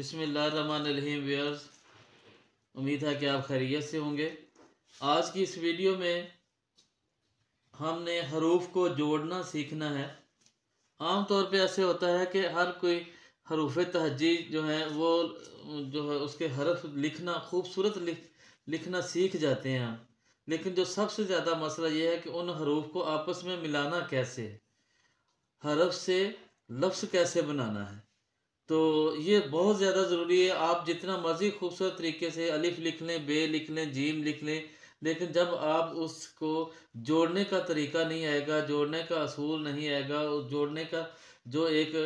बिसमीम व्यर्स उम्मीद है कि आप खैरियत से होंगे। आज की इस वीडियो में हमने हरूफ को जोड़ना सीखना है। आम तौर पे ऐसे होता है कि हर कोई हरूफ तहजी जो है, वो जो है, उसके हरफ लिखना, खूबसूरत लिख, लिखना सीख जाते हैं लेकिन जो सबसे ज़्यादा मसला ये है कि उन हरूफ को आपस में मिलाना कैसे? हरफ से लफ्ज़ कैसे बनाना है? तो ये बहुत ज़्यादा ज़रूरी है। आप जितना मर्ज़ी खूबसूरत तरीके से अलिफ लिख लें, बे लिख लें, जीम लिख लें, लेकिन जब आप उसको जोड़ने का तरीका नहीं आएगा, जोड़ने का असूल नहीं आएगा, जोड़ने का जो एक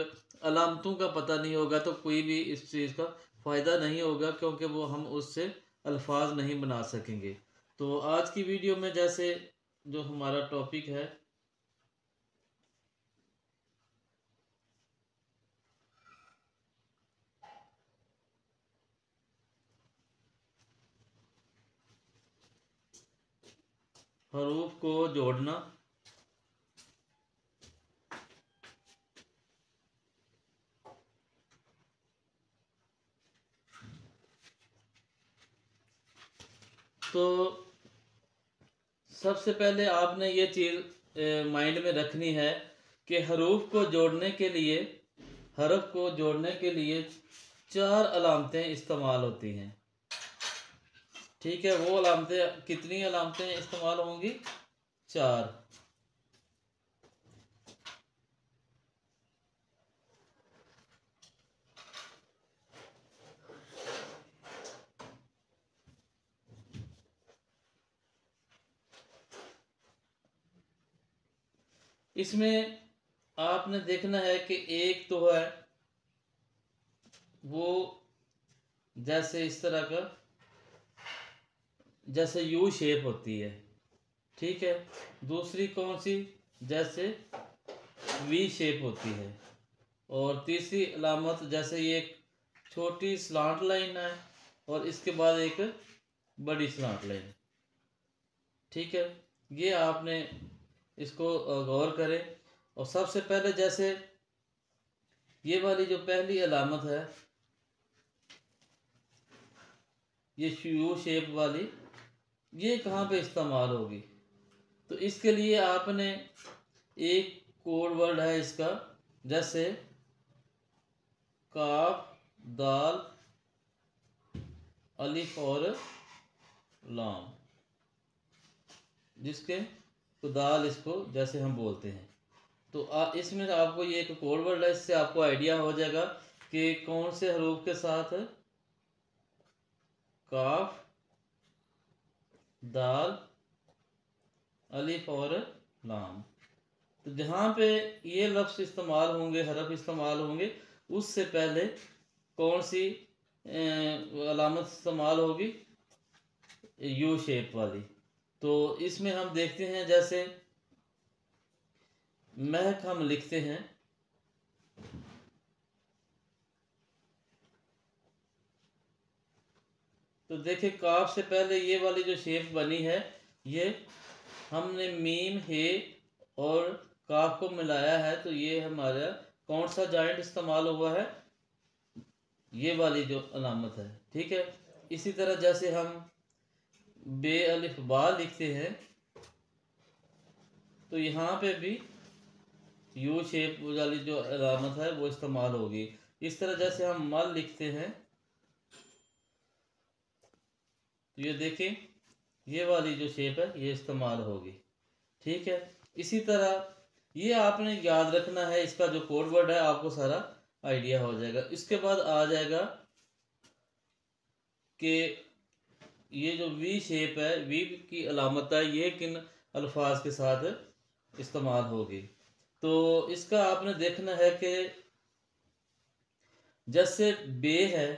अलामतों का पता नहीं होगा तो कोई भी इस चीज़ का फ़ायदा नहीं होगा, क्योंकि वो हम उससे अल्फाज नहीं बना सकेंगे। तो आज की वीडियो में जैसे जो हमारा टॉपिक है हरूफ को जोड़ना। तो सबसे पहले आपने ये चीज़ माइंड में रखनी है कि हरूफ को जोड़ने के लिए, हरफ को जोड़ने के लिए चार अलामतें इस्तेमाल होती हैं। ठीक है, वो अलामतें, कितनी अलामतें इस्तेमाल होंगी? चार। इसमें आपने देखना है कि एक तो है, वो जैसे इस तरह का जैसे यू शेप होती है, ठीक है? दूसरी कौन सी? जैसे वी शेप होती है। और तीसरी अलामत, जैसे ये एक छोटी स्लांट लाइन है और इसके बाद एक बड़ी स्लांट लाइन, ठीक है? ये आपने इसको गौर करें। और सबसे पहले जैसे ये वाली जो पहली अलामत है, ये यू शेप वाली ये कहाँ पे इस्तेमाल होगी? तो इसके लिए आपने एक कोड वर्ड है इसका जैसे काफ दाल अलिफ और लाम जिसके तो दाल इसको जैसे हम बोलते हैं। तो आ, इसमें आपको ये एक कोड वर्ड है इससे आपको आइडिया हो जाएगा कि कौन से हरूफ के साथ काफ दाल अलिफ और लाम। तो जहाँ पे ये लफ्ज़ इस्तेमाल होंगे, हरफ इस्तेमाल होंगे, उससे पहले कौन सी अलामत इस्तेमाल होगी? यू शेप वाली। तो इसमें हम देखते हैं, जैसे महक हम लिखते हैं तो देखिए, काफ से पहले ये वाली जो शेप बनी है, ये हमने मीम, हे और काफ को मिलाया है तो ये हमारा कौन सा जॉइंट इस्तेमाल हुआ है? ये वाली जो अलामत है, ठीक है? इसी तरह जैसे हम बे अलिफ बा लिखते हैं तो यहाँ पे भी यू शेप वाली जो अलामत है, वो इस्तेमाल होगी। इस तरह जैसे हम मल लिखते हैं तो ये देखें ये वाली जो शेप है, ये इस्तेमाल होगी। ठीक है? इसी तरह ये आपने याद रखना है, इसका जो कोड वर्ड है, आपको सारा आइडिया हो जाएगा। इसके बाद आ जाएगा कि ये जो वी शेप है वी की अलामत है, ये किन अल्फाज के साथ इस्तेमाल होगी। तो इसका आपने देखना है कि जैसे बे है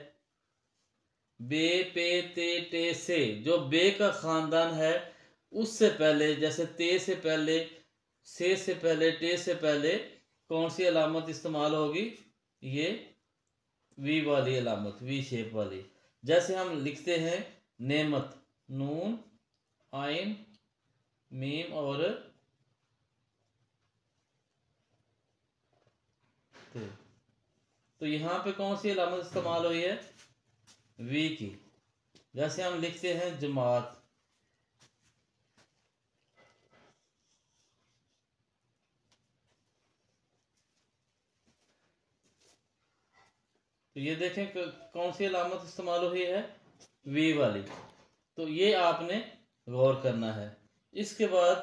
बे पे ते टे से। जो बे का ख़ानदान है, उससे पहले, जैसे ते से पहले, से से पहले, टे से पहले, कौन सी अलामत इस्तेमाल होगी? ये वी वाली अलामत, वी शेप वाली। जैसे हम लिखते हैं, नेमत, नून, आइन, मीम और तो यहाँ पे कौन सी अलामत इस्तेमाल हुई है? वी की। जैसे हम लिखते हैं जमात। तो ये देखें कौन सी अलामत इस्तेमाल हुई है? वी वाली। तो ये आपने गौर करना है। इसके बाद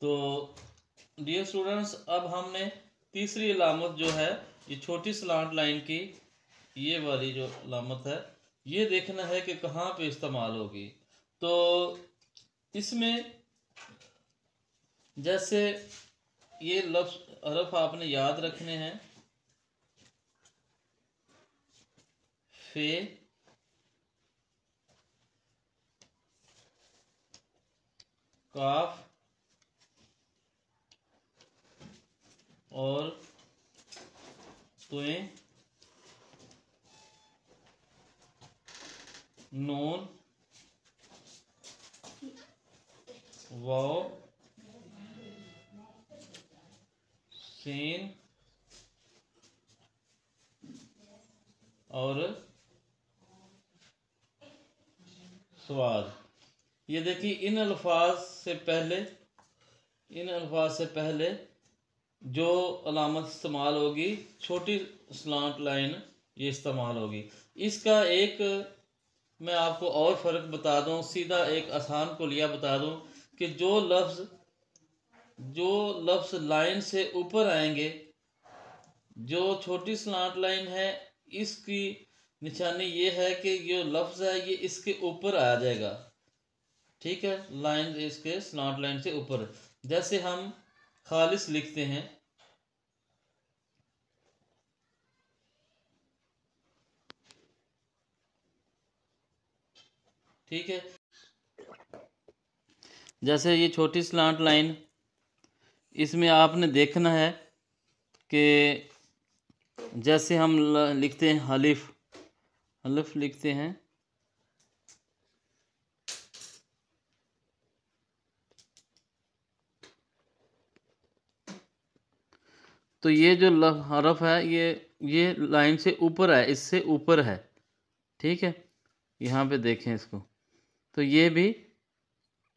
तो डियर स्टूडेंट्स अब हमने तीसरी अलामत जो है, ये छोटी स्लांट लाइन की ये वाली जो अलामत है, ये देखना है कि कहाँ पे इस्तेमाल होगी। तो इसमें जैसे ये लफ्ज हरफ आपने याद रखने हैं। फे, काफ और तुए नून वाव सीन और स्वाद। ये देखिए, इन अल्फाज से पहले, इन अल्फाज से पहले जो अलामत इस्तेमाल होगी, छोटी स्लांट लाइन ये इस्तेमाल होगी। इसका एक, मैं आपको और फ़र्क बता दूँ, सीधा एक आसान को लिया बता दूँ कि जो लफ्ज़ जो लफ्ज़ लाइन से ऊपर आएँगे, जो छोटी स्लांट लाइन है, इसकी निशानी ये है कि जो लफ्ज़ है, ये इसके ऊपर आ जाएगा। ठीक है? लाइन इसके स्लांट लाइन से ऊपर। जैसे हम खालिस लिखते हैं। ठीक है। जैसे ये छोटी स्लांट लाइन, इसमें आपने देखना है कि जैसे हम लिखते हैं हलिफ हलिफ लिखते हैं। तो ये जो हरफ है, ये ये लाइन से ऊपर है, इससे ऊपर है। ठीक है? यहाँ पे देखें इसको। तो ये भी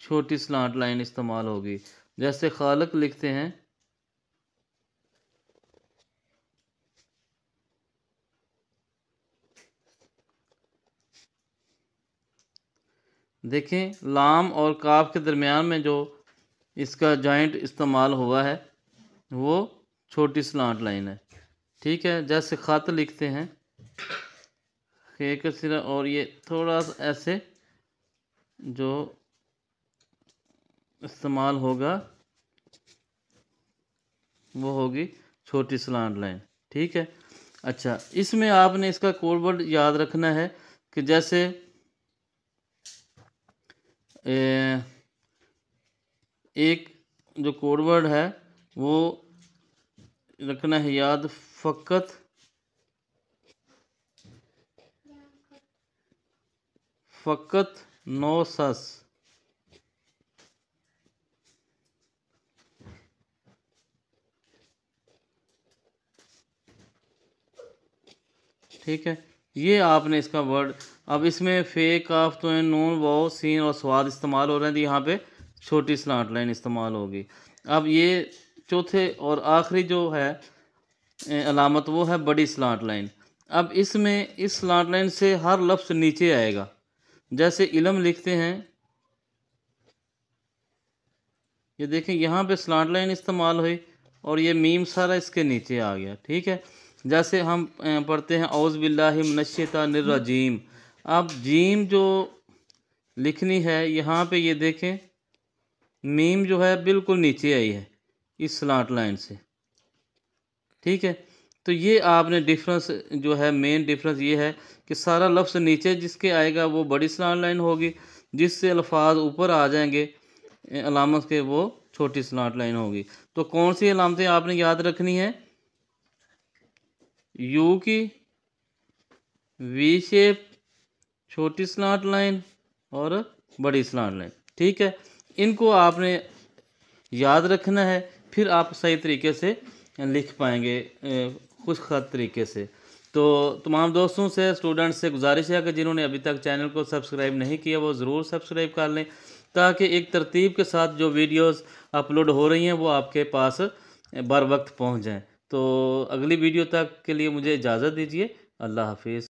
छोटी स्लांट लाइन इस्तेमाल होगी। जैसे खालक लिखते हैं, देखें, लाम और काफ के दरमियान में जो इसका जॉइंट इस्तेमाल हुआ है, वो छोटी स्लांट लाइन है। ठीक है जैसे ख़त लिखते हैं सिरा और ये थोड़ा सा ऐसे जो इस्तेमाल होगा वो होगी छोटी स्लांट लाइन। ठीक है? अच्छा इसमें आपने इसका कोड वर्ड याद रखना है कि जैसे ए, एक जो कोड वर्ड है वो रखना है याद फ़कत। फ़कत नो सस। ठीक है, ये आपने इसका वर्ड अब इसमें फे काफ तो नून वो सीन और स्वाद इस्तेमाल हो रहे हैं तो यहाँ पे छोटी स्लांट लाइन इस्तेमाल होगी। अब ये चौथे और आखिरी जो है अलामत, वो है बड़ी स्लांट लाइन। अब इसमें, इस स्लांट लाइन से हर लफ्स नीचे आएगा। जैसे इलम लिखते हैं, ये देखें, यहाँ पे स्लांट लाइन इस्तेमाल हुई और ये मीम सारा इसके नीचे आ गया, ठीक है? जैसे हम पढ़ते हैं, औज़ बिल्लाशता निर्रजीम अब जीम जो लिखनी है, यहाँ पे ये देखें, मीम जो है बिल्कुल नीचे आई है। इस स्लाट लाइन से। ठीक है? तो ये आपने डिफरेंस जो है मेन डिफरेंस ये है कि सारा लफ्ज़ नीचे जिसके आएगा वो बड़ी स्लाट लाइन होगी, जिससे अल्फाज ऊपर आ जाएँगे अलामत के वो छोटी स्लाट लाइन होगी। तो कौन सी अलामतें आपने याद रखनी है? यू की वी शेप छोटी स्लांट लाइन और बड़ी स्लांट लाइन। ठीक है? इनको आपने याद रखना है। फिर आप सही तरीके से लिख पाएँगे खुश खत तरीके से। तो तमाम दोस्तों से स्टूडेंट्स से गुजारिश है कि जिन्होंने अभी तक चैनल को सब्सक्राइब नहीं किया, वो ज़रूर सब्सक्राइब कर लें, ताकि एक तरतीब के साथ जो वीडियोस अपलोड हो रही हैं, वो आपके पास बर वक्त पहुँच जाएँ। तो अगली वीडियो तक के लिए मुझे इजाज़त दीजिए। अल्लाह हाफिज़।